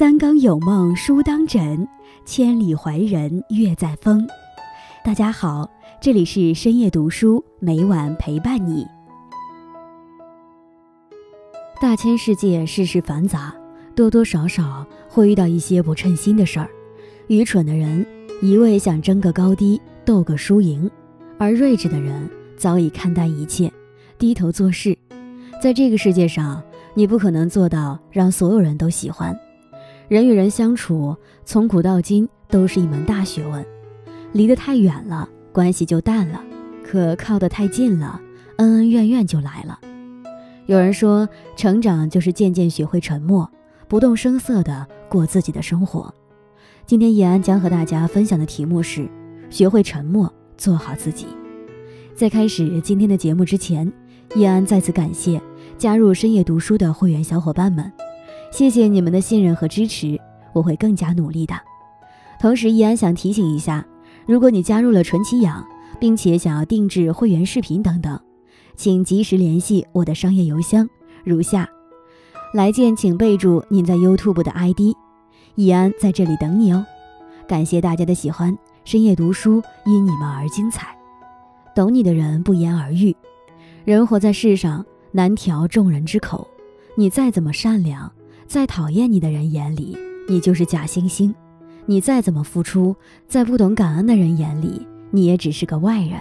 三更有梦书当枕，千里怀人月在风。大家好，这里是深夜读书，每晚陪伴你。大千世界，世事繁杂，多多少少会遇到一些不称心的事儿。愚蠢的人一味想争个高低，斗个输赢，而睿智的人早已看淡一切，低头做事。在这个世界上，你不可能做到让所有人都喜欢。人与人相处，从古到今都是一门大学问。离得太远了，关系就淡了；可靠得太近了，恩恩怨怨就来了。有人说，成长就是渐渐学会沉默，不动声色地过自己的生活。今天，易安将和大家分享的题目是：学会沉默，做好自己。在开始今天的节目之前，易安再次感谢。加入深夜读书的会员小伙伴们，谢谢你们的信任和支持，我会更加努力的。同时，依安想提醒一下，如果你加入了纯奇养，并且想要定制会员视频等等，请及时联系我的商业邮箱如下：来见请备注您在 YouTube 的 ID，易安在这里等你哦。感谢大家的喜欢，深夜读书因你们而精彩。懂你的人不言而喻，人活在世上。难调众人之口，你再怎么善良，在讨厌你的人眼里，你就是假惺惺；你再怎么付出，在不懂感恩的人眼里，你也只是个外人；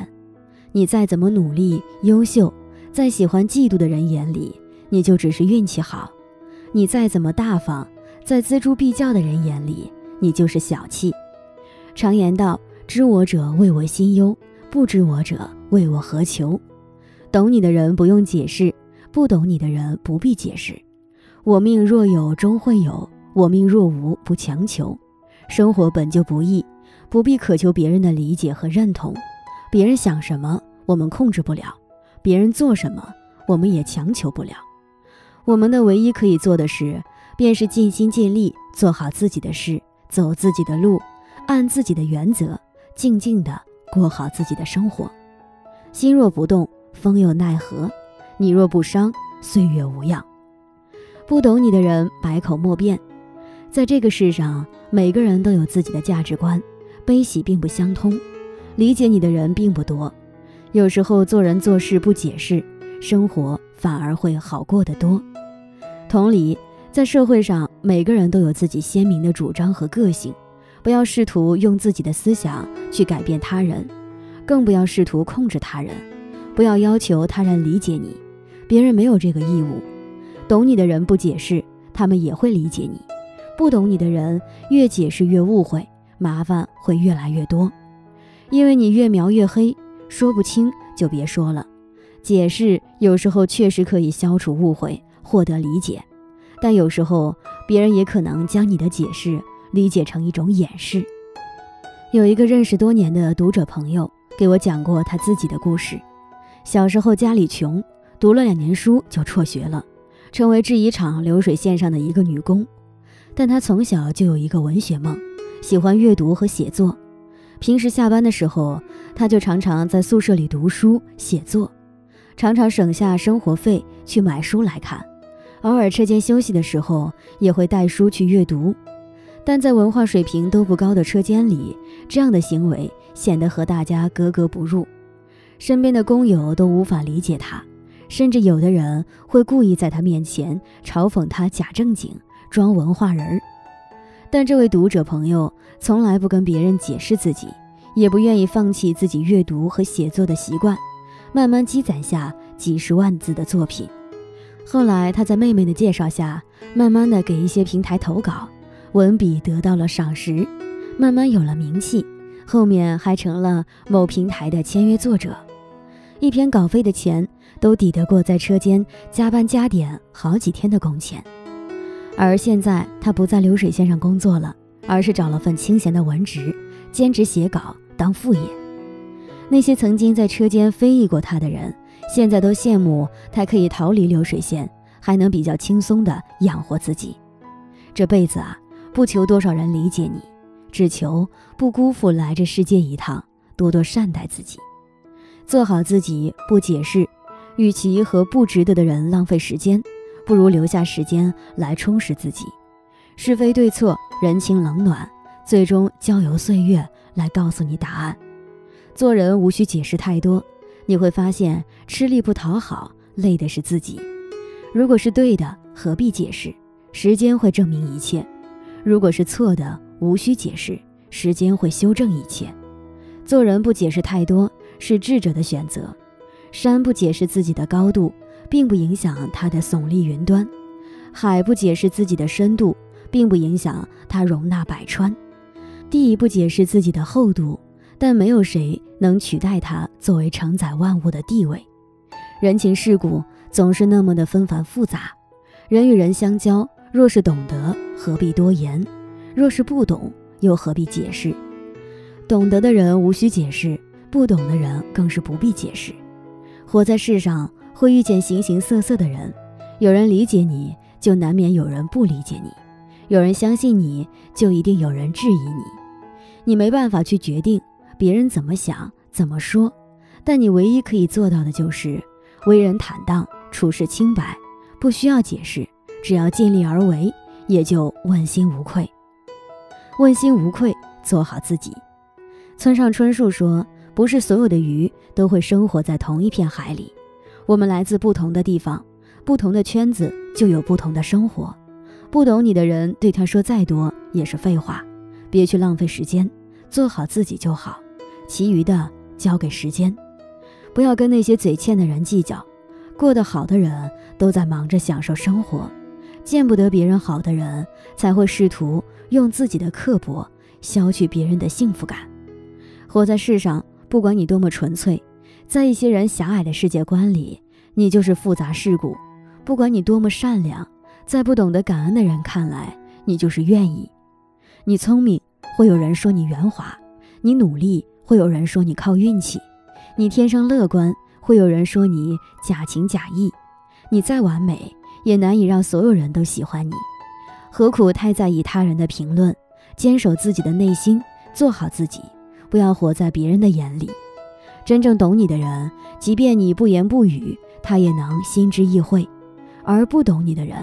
你再怎么努力优秀，在喜欢嫉妒的人眼里，你就只是运气好；你再怎么大方，在锱铢必较的人眼里，你就是小气。常言道：“知我者为我心忧，不知我者为我何求。”懂你的人不用解释。不懂你的人不必解释。我命若有终会有，我命若无不强求。生活本就不易，不必渴求别人的理解和认同。别人想什么，我们控制不了；别人做什么，我们也强求不了。我们的唯一可以做的事，便是尽心尽力做好自己的事，走自己的路，按自己的原则，静静地过好自己的生活。心若不动，风又奈何？你若不伤，岁月无恙。不懂你的人，百口莫辩。在这个世上，每个人都有自己的价值观，悲喜并不相通。理解你的人并不多。有时候做人做事不解释，生活反而会好过得多。同理，在社会上，每个人都有自己鲜明的主张和个性。不要试图用自己的思想去改变他人，更不要试图控制他人。不要要求他人理解你。别人没有这个义务，懂你的人不解释，他们也会理解你；不懂你的人越解释越误会，麻烦会越来越多。因为你越描越黑，说不清就别说了。解释有时候确实可以消除误会，获得理解，但有时候别人也可能将你的解释理解成一种掩饰。有一个认识多年的读者朋友给我讲过他自己的故事，小时候家里穷。读了两年书就辍学了，成为制衣厂流水线上的一个女工。但她从小就有一个文学梦，喜欢阅读和写作。平时下班的时候，她就常常在宿舍里读书写作，常常省下生活费去买书来看。偶尔车间休息的时候，也会带书去阅读。但在文化水平都不高的车间里，这样的行为显得和大家格格不入，身边的工友都无法理解她。甚至有的人会故意在他面前嘲讽他假正经、装文化人儿，但这位读者朋友从来不跟别人解释自己，也不愿意放弃自己阅读和写作的习惯，慢慢积攒下几十万字的作品。后来他在妹妹的介绍下，慢慢的给一些平台投稿，文笔得到了赏识，慢慢有了名气，后面还成了某平台的签约作者。一篇稿费的钱都抵得过在车间加班加点好几天的工钱，而现在他不在流水线上工作了，而是找了份清闲的文职，兼职写稿当副业。那些曾经在车间非议过他的人，现在都羡慕他可以逃离流水线，还能比较轻松地养活自己。这辈子啊，不求多少人理解你，只求不辜负来这世界一趟，多多善待自己。做好自己，不解释。与其和不值得的人浪费时间，不如留下时间来充实自己。是非对错、人情冷暖，最终交由岁月来告诉你答案。做人无需解释太多，你会发现吃力不讨好，累的是自己。如果是对的，何必解释？时间会证明一切。如果是错的，无需解释，时间会修正一切。做人不解释太多，是智者的选择。山不解释自己的高度，并不影响它的耸立云端；海不解释自己的深度，并不影响它容纳百川；地不解释自己的厚度，但没有谁能取代它作为承载万物的地位。人情世故总是那么的纷繁复杂，人与人相交，若是懂得，何必多言？若是不懂，又何必解释？懂得的人无需解释，不懂的人更是不必解释。活在世上，会遇见形形色色的人，有人理解你，就难免有人不理解你；有人相信你，就一定有人质疑你。你没办法去决定别人怎么想、怎么说，但你唯一可以做到的就是为人坦荡，处事清白，不需要解释，只要尽力而为，也就问心无愧。问心无愧，做好自己。村上春树说：“不是所有的鱼都会生活在同一片海里，我们来自不同的地方，不同的圈子就有不同的生活。不懂你的人，对他说再多也是废话，别去浪费时间，做好自己就好，其余的交给时间。不要跟那些嘴欠的人计较，过得好的人都在忙着享受生活，见不得别人好的人才会试图。”用自己的刻薄消去别人的幸福感。活在世上，不管你多么纯粹，在一些人狭隘的世界观里，你就是复杂世故；不管你多么善良，在不懂得感恩的人看来，你就是愿意。你聪明，会有人说你圆滑；你努力，会有人说你靠运气；你天生乐观，会有人说你假情假意；你再完美，也难以让所有人都喜欢你。何苦太在意他人的评论？坚守自己的内心，做好自己，不要活在别人的眼里。真正懂你的人，即便你不言不语，他也能心知意会；而不懂你的人，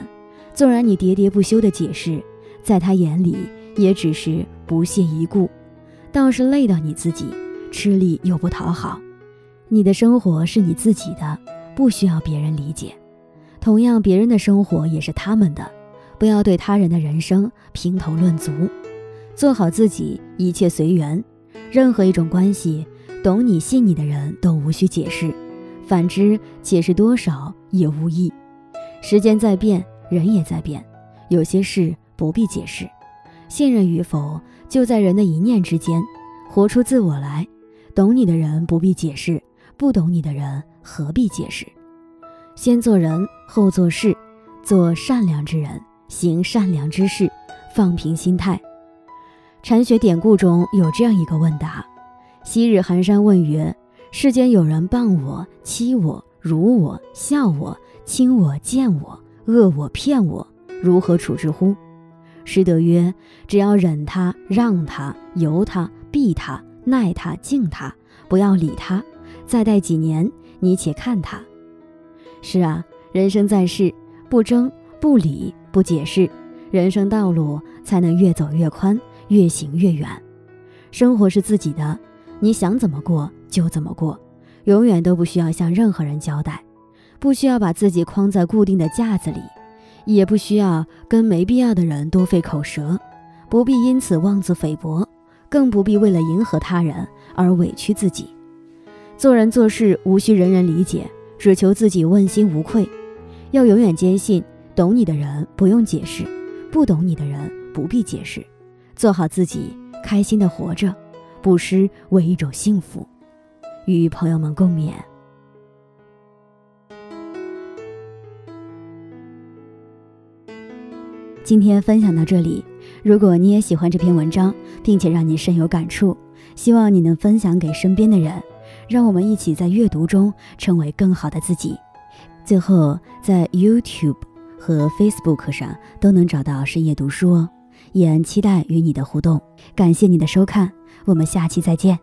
纵然你喋喋不休的解释，在他眼里也只是不屑一顾，倒是累到你自己，吃力又不讨好。你的生活是你自己的，不需要别人理解。同样，别人的生活也是他们的。不要对他人的人生评头论足，做好自己，一切随缘。任何一种关系，懂你、信你的人都无需解释；反之，解释多少也无益。时间在变，人也在变，有些事不必解释。信任与否，就在人的一念之间。活出自我来，懂你的人不必解释，不懂你的人何必解释？先做人，后做事，做善良之人。行善良之事，放平心态。禅学典故中有这样一个问答：昔日寒山问曰：“世间有人谤我、欺我、辱我、笑我、轻我、贱我、恶我、骗我，如何处置乎？”师德曰：“只要忍他、让他、由他、避他、耐他、敬他，不要理他。再待几年，你且看他。”是啊，人生在世，不争不理。不解释，人生道路才能越走越宽，越行越远。生活是自己的，你想怎么过就怎么过，永远都不需要向任何人交代，不需要把自己框在固定的架子里，也不需要跟没必要的人多费口舌，不必因此妄自菲薄，更不必为了迎合他人而委屈自己。做人做事无需人人理解，只求自己问心无愧。要永远坚信。懂你的人不用解释，不懂你的人不必解释，做好自己，开心的活着，不失为一种幸福。与朋友们共勉。今天分享到这里，如果你也喜欢这篇文章，并且让你深有感触，希望你能分享给身边的人，让我们一起在阅读中成为更好的自己。最后，在 YouTube。和 Facebook 上都能找到深夜读书哦，也期待与你的互动。感谢你的收看，我们下期再见。